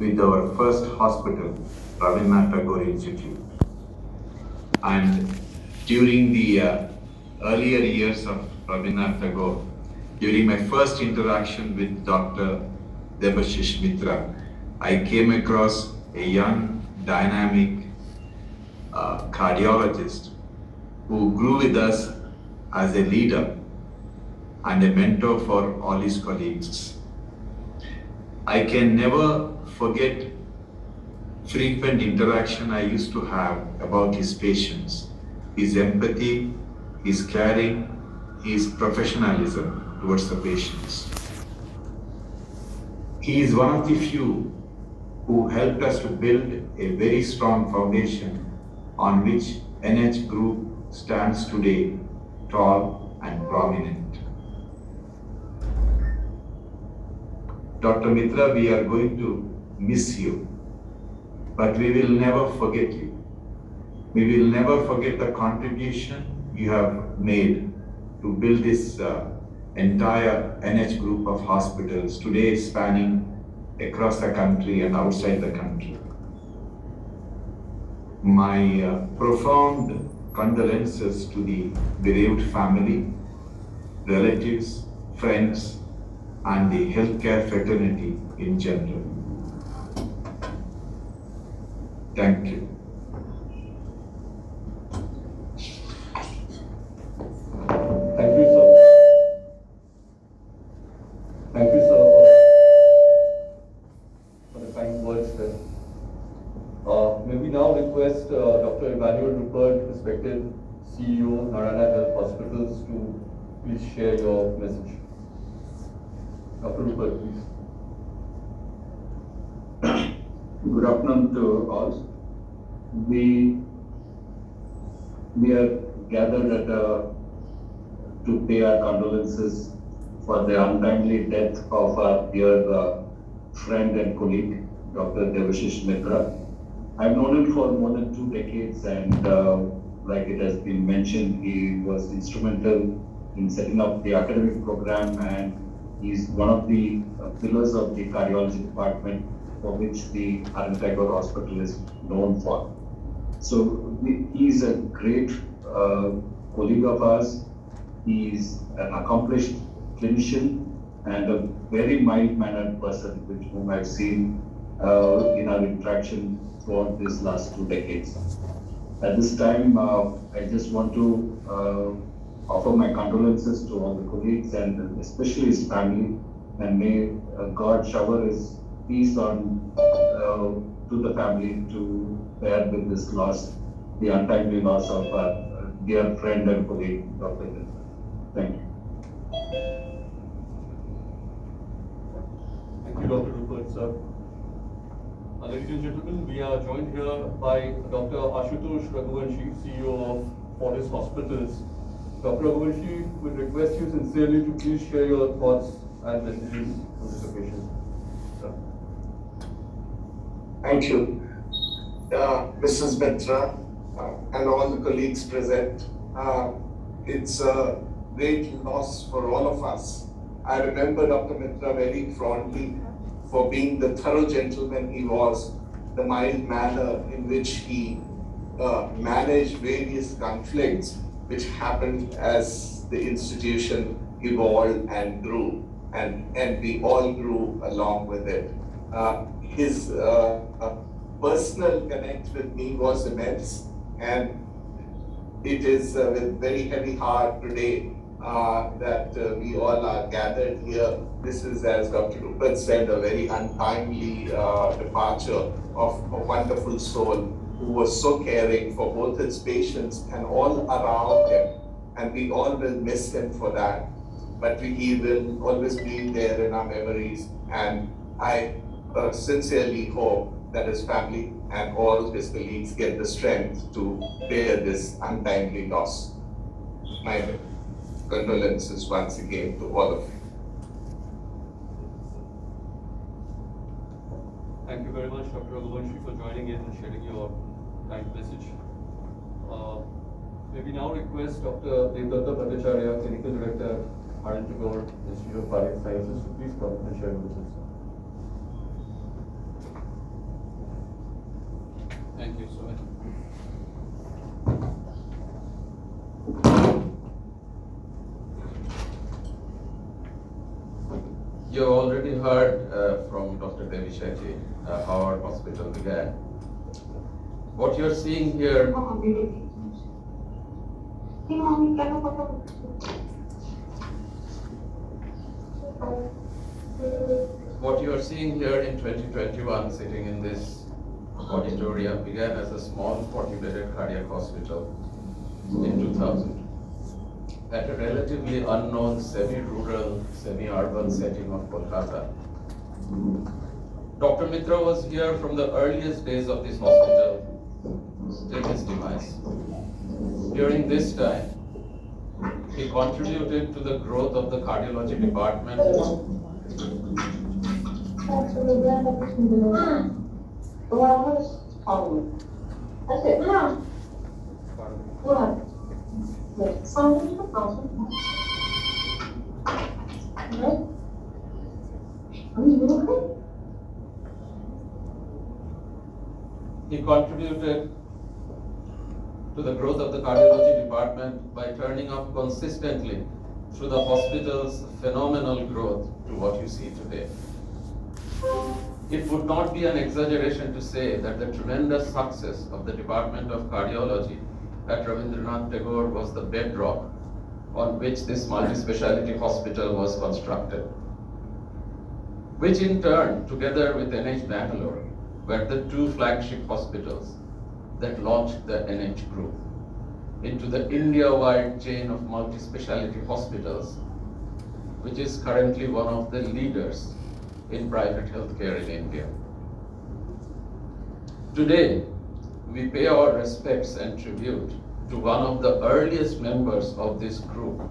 with our first hospital, Rabindranath Tagore Institute. And during the uh, earlier years of Rabindranath Tagore, during my first interaction with Dr. Debasis Mitra, I came across a young, dynamic uh, cardiologist who grew with us as a leader and a mentor for all his colleagues. I can never forget frequent interaction I used to have about his patients, his empathy, his caring, his professionalism towards the patients. He is one of the few who helped us to build a very strong foundation on which NH Group stands today, tall and prominent. Dr. Mitra, we are going to miss you, but we will never forget you. We will never forget the contribution you have made to build this uh, entire NH group of hospitals today spanning across the country and outside the country. My uh, profound condolences to the bereaved family, relatives, friends, and the healthcare fraternity in general. Thank you. Thank you, sir. Thank you, sir, for- for the kind words. Uh, May we now request uh, Dr. Emmanuel Rupert, respected CEO, Narayana Health Hospitals, to please share your message. Dr. Rupert, please. Good afternoon to all. We, we are gathered at, uh, to pay our condolences for the untimely death of our dear uh, friend and colleague, Dr. Debasis Mitra. I've known him for more than two decades and uh, like it has been mentioned, he was instrumental in setting up the academic program and he's one of the uh, pillars of the cardiology department for which the RN Tagore Hospital is known for. So we- he's a great uh, colleague of ours. He's an accomplished clinician and a very mild-mannered person, with whom I've seen uh, in our interaction throughout these last two decades. At this time, uh, I just want to uh, offer my condolences to all the colleagues and especially his family. And may uh, God shower his peace on uh, to the family to bear with this loss, the untimely loss of our dear friend and colleague, Dr. Thank you. Thank you, Dr. Rupert, sir. Uh, Ladies and gentlemen, we are joined here by Dr. Ashutosh Raghuvanshi, CEO of Fortis Hospitals. Dr. Raghuvanshi, would request you sincerely to please share your thoughts and messages on this occasion. Sir. Thank you. Uh, Mrs. Mitra uh, and all the colleagues present. Uh, it's a great loss for all of us. I remember Dr. Mitra very fondly for being the thorough gentleman he was, the mild manner in which he uh, managed various conflicts which happened as the institution evolved and grew, and, and we all grew along with it. His uh, personal connect with me was immense, and it is uh, with very heavy heart today uh, that uh, we all are gathered here. This is, as Dr. Rupert said, a very untimely uh, departure of a wonderful soul who was so caring for both his patients and all around him. And we all will miss him for that. But he will always be there in our memories. And I uh, sincerely hope that his family and all his colleagues get the strength to bear this untimely loss. My condolences once again to all of you. Thank you very much, Dr. Raghuvanshi, for joining in and sharing your kind message. Uh, May we now request Dr. Devdatta Bhattacharya, Clinical Director, RN Tagore Institute of Cardiac Sciences, to please come and share with us. You already heard uh, from Dr. Devi Shetty uh, how our hospital began. What you're seeing here What you are seeing here in 2021, sitting in this auditorium, began as a small 40-bedded cardiac hospital in 2000 at a relatively unknown semi-rural, semi-urban setting of Kolkata. Dr. Mitra was here from the earliest days of this hospital till his demise. During this time, he contributed to the growth of the cardiology department That's. He contributed to the growth of the cardiology department by turning up consistently through the hospital's phenomenal growth to what you see today. It would not be an exaggeration to say that the tremendous success of the Department of Cardiology at Ravindranath Tagore was the bedrock on which this multi-speciality hospital was constructed, which in turn, together with NH Bangalore, were the two flagship hospitals that launched the NH Group into the India-wide chain of multi-speciality hospitals, which is currently one of the leaders in private healthcare in India. Today, we pay our respects and tribute to one of the earliest members of this group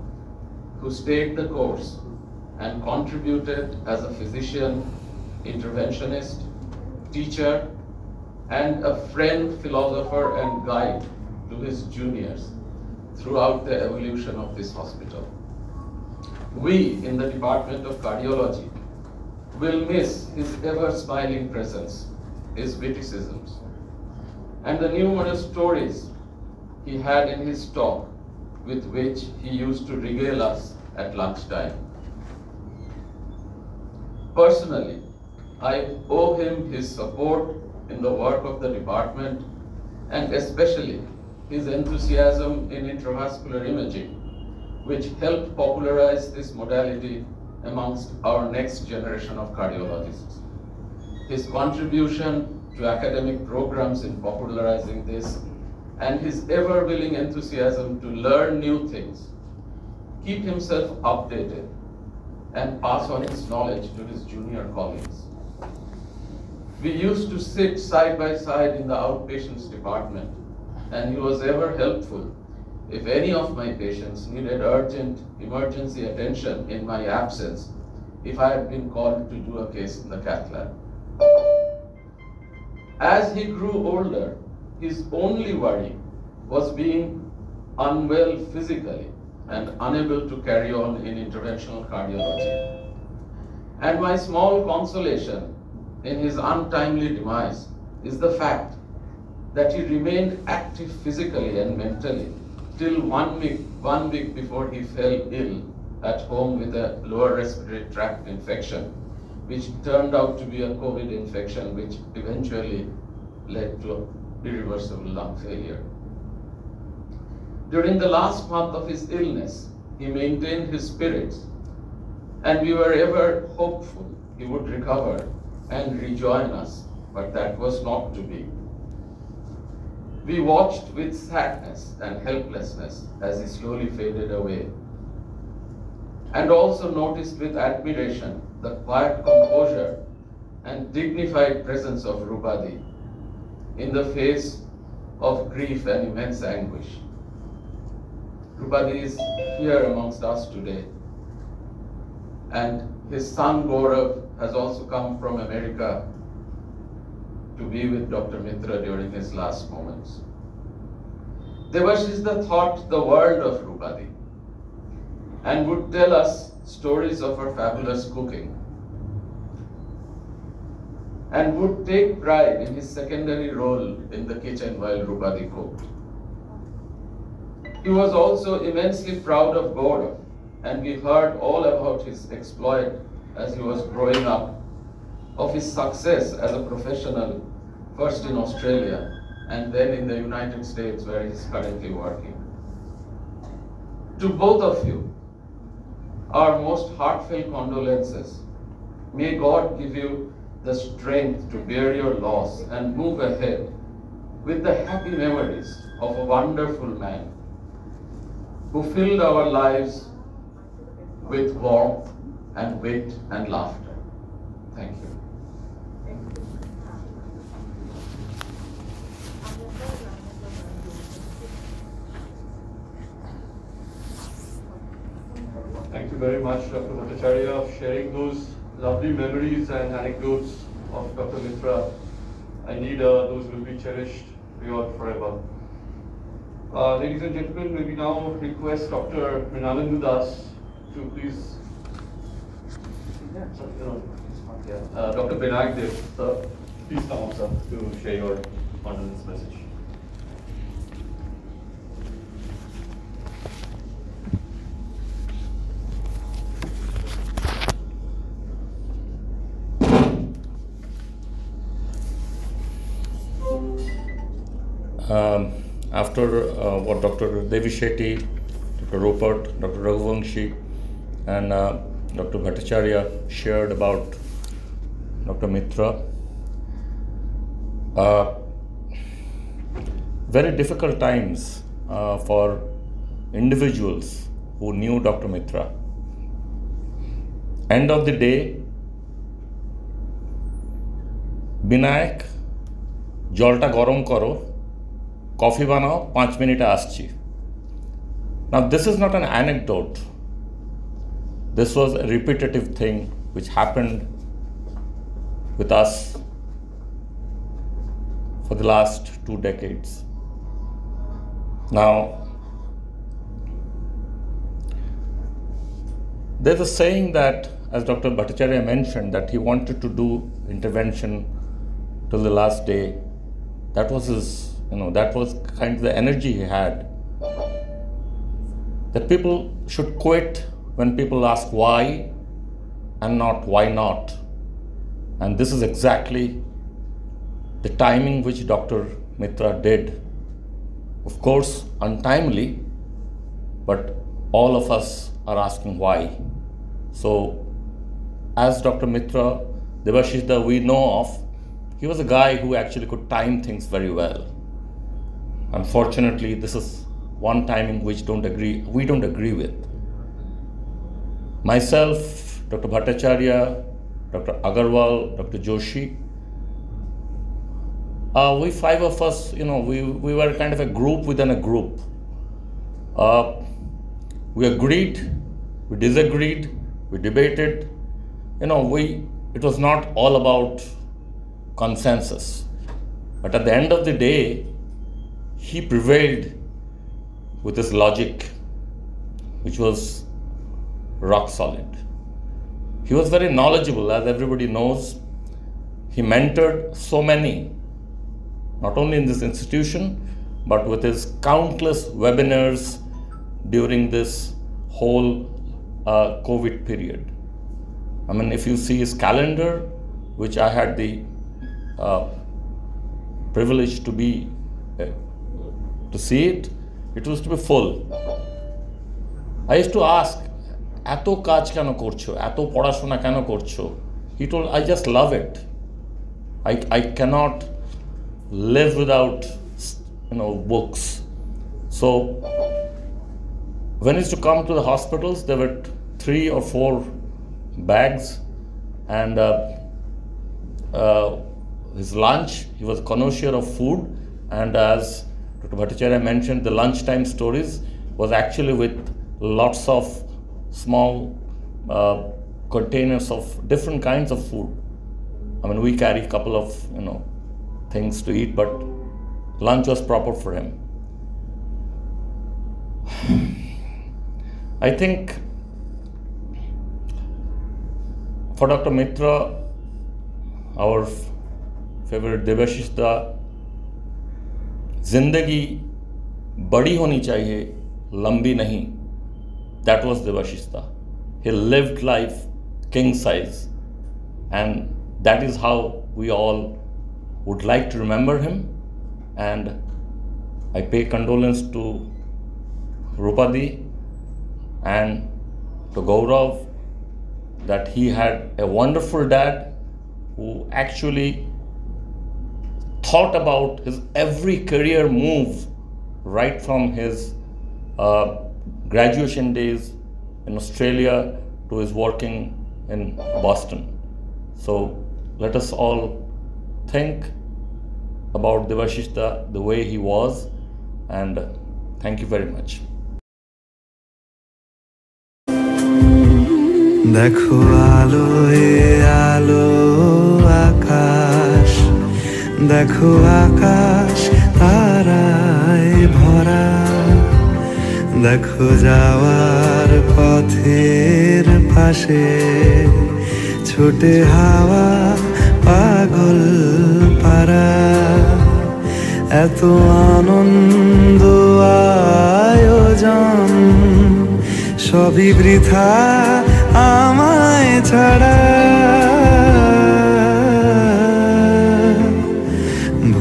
who stayed the course and contributed as a physician, interventionist, teacher, and a friend, philosopher, and guide to his juniors throughout the evolution of this hospital. We in the Department of Cardiology will miss his ever smiling presence, his witticisms, and the numerous stories he had in his talk with which he used to regale us at lunchtime. Personally, I owe him his support in the work of the department and especially his enthusiasm in intravascular imaging, which helped popularize this modality amongst our next generation of cardiologists. His contribution to academic programs in popularizing this and his ever willing enthusiasm to learn new things, keep himself updated, and pass on his knowledge to his junior colleagues. We used to sit side by side in the outpatients department, and he was ever helpful if any of my patients needed urgent emergency attention in my absence, if I had been called to do a case in the cath lab. As he grew older, his only worry was being unwell physically and unable to carry on in interventional cardiology. And my small consolation in his untimely demise is the fact that he remained active physically and mentally till one week, one week before he fell ill at home with a lower respiratory tract infection, which turned out to be a COVID infection, which eventually led to irreversible lung failure. During the last month of his illness, he maintained his spirits, and we were ever hopeful he would recover and rejoin us, but that was not to be. We watched with sadness and helplessness as he slowly faded away, and also noticed with admiration the quiet composure and dignified presence of Rupadi in the face of grief and immense anguish. Rupadi is here amongst us today. And his son Gaurav has also come from America to be with Dr. Mitra during his last moments. Devashishta thought the world of Rupadi and would tell us stories of her fabulous cooking. and would take pride in his secondary role in the kitchen while Rupadi cooked. He was also immensely proud of Gaurav, and we heard all about his exploit as he was growing up, of his success as a professional, first in Australia and then in the United States where he is currently working. To both of you, our most heartfelt condolences. May God give you the strength to bear your loss and move ahead with the happy memories of a wonderful man who filled our lives with warmth and wit and laughter. Thank you. Thank you very much, Dr. Bhattacharya, for sharing those lovely memories and anecdotes of Dr. Mitra. I need uh, those will be cherished beyond forever. Uh, ladies and gentlemen, may we now request Dr. Mrinalendra Das to please. Uh, Dr. Binayak Deb, sir, please come up, sir, to share your condolence message. Um, after uh, what Dr. Devi Shetty, Dr. Rupert, Dr. Raghuvangshi, and uh, Dr. Bhattacharya shared about Dr. Mitra, uh, very difficult times uh, for individuals who knew Dr. Mitra. End of the day, Vinayak জলটা গরম করো coffee বানাও পাঁচ মিনিটে আসছি Now, this is not an anecdote. This was a repetitive thing which happened with us for the last two decades. Now, there's a saying that, as Dr. Bhattacharya mentioned, that he wanted to do intervention till the last day. That was his, you know, that was kind of the energy he had that people should quit when people ask why and not why not. And this is exactly the timing which Dr. Mitra did. Of course, untimely, but all of us are asking why. So, as Dr. Mitra, Devashish that we know of, he was a guy who actually could time things very well. Unfortunately, this is one timing which don't agree we don't agree with. Myself, Dr. Bhattacharya, Dr. Agarwal, Dr. Joshi, uh, we five of us, you know, we, we were kind of a group within a group. Uh, we agreed, we disagreed, we debated. You know, we it was not all about consensus, but at the end of the day, he prevailed with his logic, which was rock solid. He was very knowledgeable, as everybody knows. He mentored so many, not only in this institution, but with his countless webinars during this whole uh, COVID period. I mean, if you see his calendar, which I had the uh, privilege to be uh, to see it, it was to be full. I used to ask, এত কাজ কেন করছো এত পড়াশোনা কেন করছো he told I just love it I I cannot live without you know books so when he used to come to the hospitals there were three or four bags and uh, uh, his lunch he was a connoisseur of food and as Dr. Bhattacharya mentioned the lunchtime stories was actually with lots of small uh, containers of different kinds of food. I mean, we carry a couple of you know things to eat, but lunch was proper for him. I think for Dr. Mitra, our favorite devashista. ज़िंदगी बड़ी होनी चाहिए, लंबी नहीं। That was Devashista he lived life king size and that is how we all would like to remember him and I pay condolence to Rupadi and to Gaurav that he had a wonderful dad who actually thought about his every career move right from his uh, graduation days in Australia to his working in Boston. So let us all think about Devashishta the way he was and thank you very much. দেখো আলো এ আলো আকাশ দেখো আকাশ তারায় ভরা। দেখো যাওয়ার পথের পাশে ছোটে হাওয়া পাগল পারা এত আনন্দ আয়োজন সবই বৃথা আমায় ছাড়া।